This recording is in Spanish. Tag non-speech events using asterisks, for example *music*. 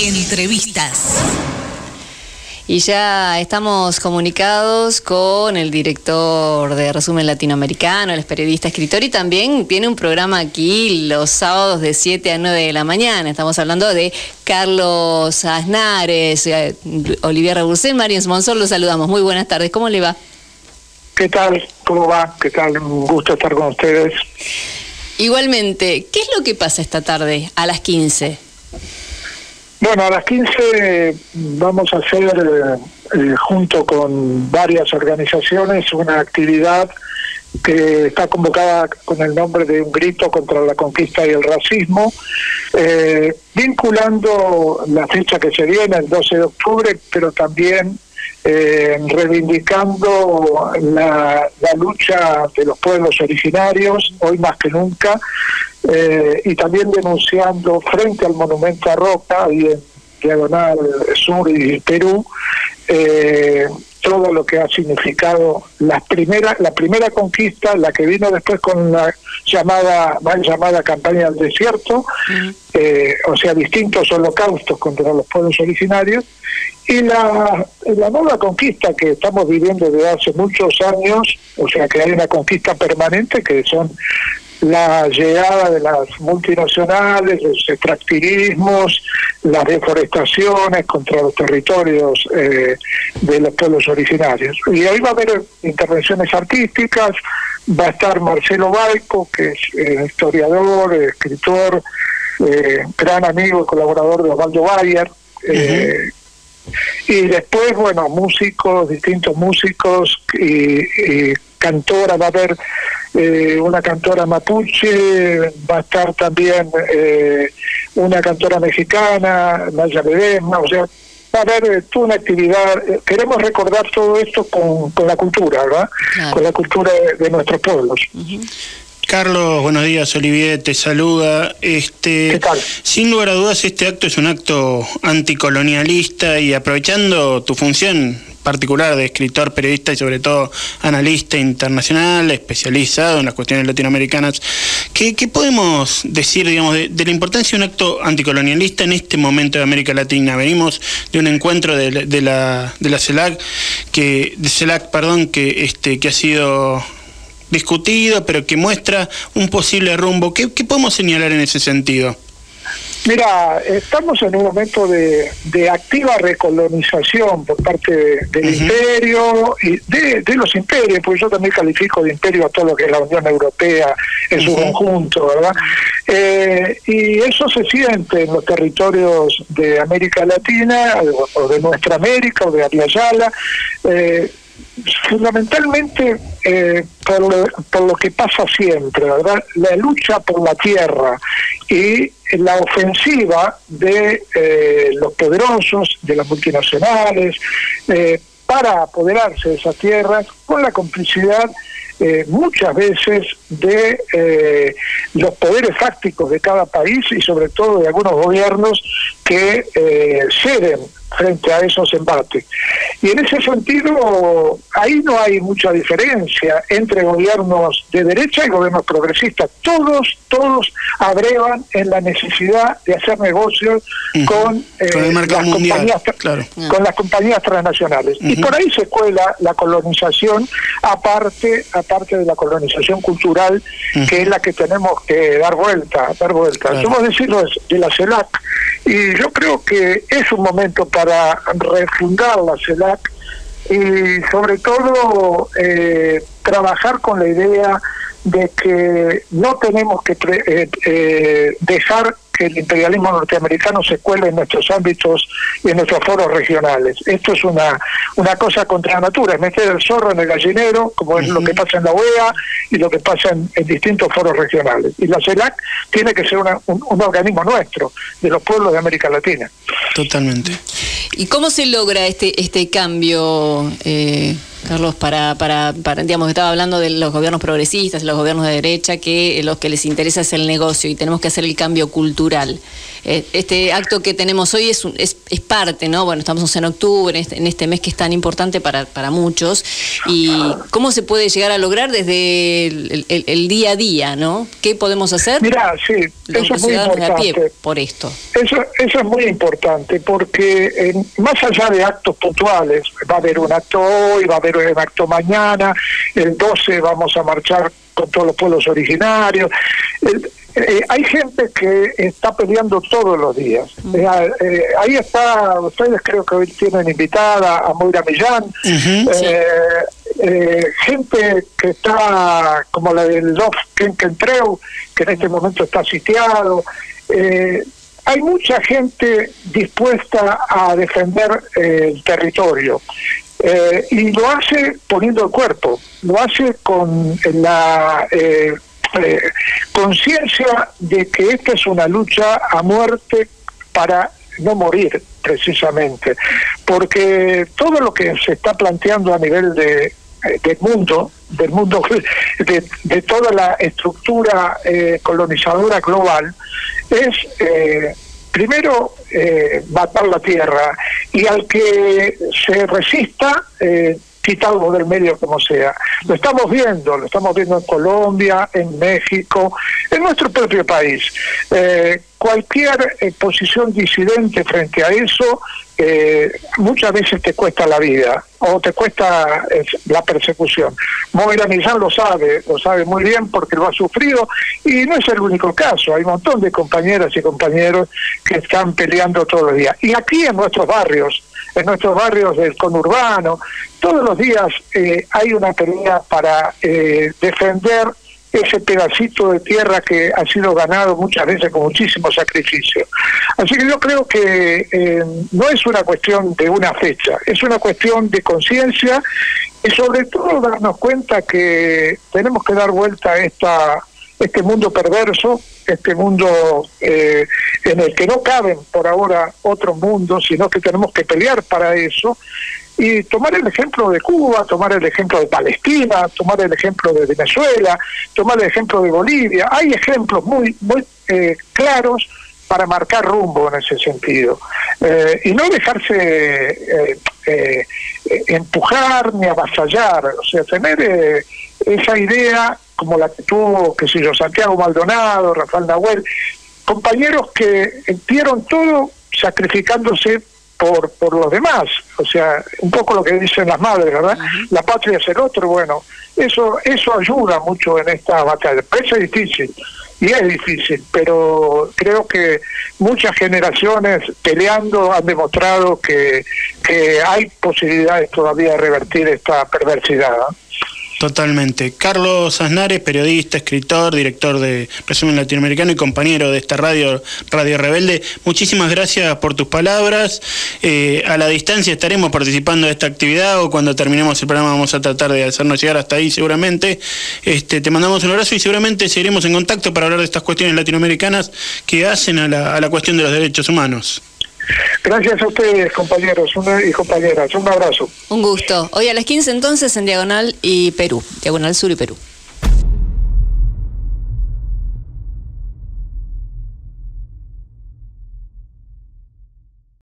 Entrevistas. Y ya estamos comunicados con el director de Resumen Latinoamericano, el periodista, escritor y también tiene un programa aquí los sábados de 7 a 9 de la mañana. Estamos hablando de Carlos Aznares, eh, Olivia Rebursén, Mario Monzón, los saludamos. Muy buenas tardes, ¿cómo le va? ¿Qué tal? ¿Cómo va? ¿Qué tal? Un gusto estar con ustedes. Igualmente, ¿qué es lo que pasa esta tarde a las 15? Bueno, a las 15 vamos a hacer, eh, eh, junto con varias organizaciones, una actividad que está convocada con el nombre de un grito contra la conquista y el racismo, eh, vinculando la fecha que se viene, el 12 de octubre, pero también eh, reivindicando la, lucha de los pueblos originarios, hoy más que nunca, eh, y también denunciando frente al monumento a Roca, ahí en Diagonal Sur y Perú, eh, todo lo que ha significado la primera, la primera conquista, la que vino después con la llamada, mal llamada campaña del desierto, eh, o sea, distintos holocaustos contra los pueblos originarios, y la, la nueva conquista que estamos viviendo desde hace muchos años, o sea que hay una conquista permanente que son la llegada de las multinacionales, los extractivismos, las deforestaciones contra los territorios eh, de los pueblos originarios. Y ahí va a haber intervenciones artísticas, va a estar Marcelo Baico, que es eh, historiador, escritor, eh, gran amigo y colaborador de Osvaldo Bayer. Y después, bueno, músicos, distintos músicos y, y cantora, va a haber eh, una cantora mapuche, va a estar también eh, una cantora mexicana, Naya Ledesma, o sea, va a haber eh, toda una actividad. Queremos recordar todo esto con, con la cultura, ¿verdad? Con la cultura de, nuestros pueblos. Carlos, buenos días, Olivier, te saluda. Este, ¿Qué tal? Sin lugar a dudas, este acto es un acto anticolonialista y aprovechando tu función particular de escritor, periodista y sobre todo analista internacional, especializado en las cuestiones latinoamericanas. ¿Qué, podemos decir, digamos, de, la importancia de un acto anticolonialista en este momento de América Latina? Venimos de un encuentro de, la de la CELAC que de CELAC, perdón, que este que ha sido discutido, pero que muestra un posible rumbo. ¿Qué, qué podemos señalar en ese sentido? Mira, estamos en un momento de, activa recolonización por parte del imperio y de, los imperios, porque yo también califico de imperio a todo lo que es la Unión Europea en su conjunto, ¿verdad? Eh, y eso se siente en los territorios de América Latina, o de nuestra América, o de Ariayala. Eh, fundamentalmente eh, por, lo, por, lo, que pasa siempre. La lucha por la tierra y la ofensiva de eh, los poderosos, de las multinacionales, eh, para apoderarse de esas tierras con la complicidad eh, muchas veces de eh, los poderes fácticos de cada país y sobre todo de algunos gobiernos que ceden frente a esos embates. Y en ese sentido, ahí no hay mucha diferencia entre gobiernos de derecha y gobiernos progresistas. Todos, todos abrevan en la necesidad de hacer negocios con, las compañías, con las compañías transnacionales. Y por ahí se cuela la colonización, aparte, parte de la colonización cultural, que es la que tenemos que dar vuelta, dar vuelta. Claro. decirlo de la CELAC, y yo creo que es un momento para refundar la CELAC y sobre todo eh, trabajar con la idea de que no tenemos que eh, eh, dejar que el imperialismo norteamericano se cuele en nuestros ámbitos y en nuestros foros regionales. Esto es una, una cosa contra la natura, es meter el zorro en el gallinero, como es lo que pasa en la OEA y lo que pasa en, distintos foros regionales. Y la CELAC tiene que ser un, organismo nuestro, de los pueblos de América Latina. Totalmente. ¿Y cómo se logra este, este cambio? Eh Carlos, para, para, para, digamos, estaba hablando de los gobiernos progresistas, los gobiernos de derecha, que los que les interesa es el negocio y tenemos que hacer el cambio cultural. Eh, este acto que tenemos hoy es, es, es, parte, ¿no? Bueno, estamos en octubre, en este, en este, mes que es tan importante para, para muchos. ¿Y cómo se puede llegar a lograr desde el, el, el día a día, ¿no? ¿Qué podemos hacer? Mira, sí, eso es muy importante. por esto. Eso, eso es muy importante porque eh, más allá de actos puntuales, va a haber un acto hoy, va a haber un acto mañana, el 12 vamos a marchar con todos los pueblos originarios. Eh, eh, hay gente que está peleando todos los días. Eh, eh, ahí está, ustedes creo que hoy tienen invitada a Moira Millán, gente que está como la del Lof Kenkentreu, que en este momento está sitiado. hay mucha gente dispuesta a defender el territorio. y lo hace poniendo el cuerpo, lo hace con la eh, conciencia de que esta es una lucha a muerte para no morir precisamente, porque todo lo que se está planteando a nivel de, eh, del mundo, del mundo, *laughs* de, de toda la estructura eh, colonizadora global, es eh, primero eh, matar la tierra. Y al que se resista eh, quitarlo del medio como sea. Lo estamos viendo, lo estamos viendo en Colombia, en México, en nuestro propio país. Eh, cualquier eh, posición disidente frente a eso eh, muchas veces te cuesta la vida o te cuesta eh, la persecución. Moira Millán lo sabe, lo sabe muy bien porque lo ha sufrido y no es el único caso, hay un montón de compañeras y compañeros que están peleando todos los días. Y aquí en nuestros barrios, en nuestros barrios del conurbano, todos los días eh, hay una pelea para eh, defender ese pedacito de tierra que ha sido ganado muchas veces con muchísimo sacrificio. Así que yo creo que eh, no es una cuestión de una fecha, es una cuestión de conciencia y sobre todo darnos cuenta que tenemos que dar vuelta a esta este mundo perverso, este mundo eh, en el que no caben por ahora otros mundos, sino que tenemos que pelear para eso y tomar el ejemplo de Cuba, tomar el ejemplo de Palestina, tomar el ejemplo de Venezuela, tomar el ejemplo de Bolivia. Hay ejemplos muy, muy eh, claros para marcar rumbo en ese sentido. Eh, y no dejarse eh, eh, empujar ni avasallar, o sea, tener eh, esa idea como la que tuvo, qué sé yo, Santiago Maldonado, Rafael Nahuel, compañeros que dieron todo sacrificándose por, por los demás. O sea, un poco lo que dicen las madres, ¿verdad? La patria es el otro, bueno, eso, eso ayuda mucho en esta batalla. Parece difícil, y es difícil, pero creo que muchas generaciones peleando han demostrado que, que hay posibilidades todavía de revertir esta perversidad. ¿no? Totalmente. Carlos Aznares, periodista, escritor, director de Resumen Latinoamericano y compañero de esta radio, Radio Rebelde, muchísimas gracias por tus palabras. Eh, a la distancia estaremos participando de esta actividad o cuando terminemos el programa vamos a tratar de hacernos llegar hasta ahí seguramente. Este, te mandamos un abrazo y seguramente seguiremos en contacto para hablar de estas cuestiones latinoamericanas que hacen a la, a la cuestión de los derechos humanos. Gracias a ustedes, compañeros y compañeras. Un abrazo. Un gusto. Hoy a las 15 entonces en Diagonal y Perú, Diagonal Sur y Perú.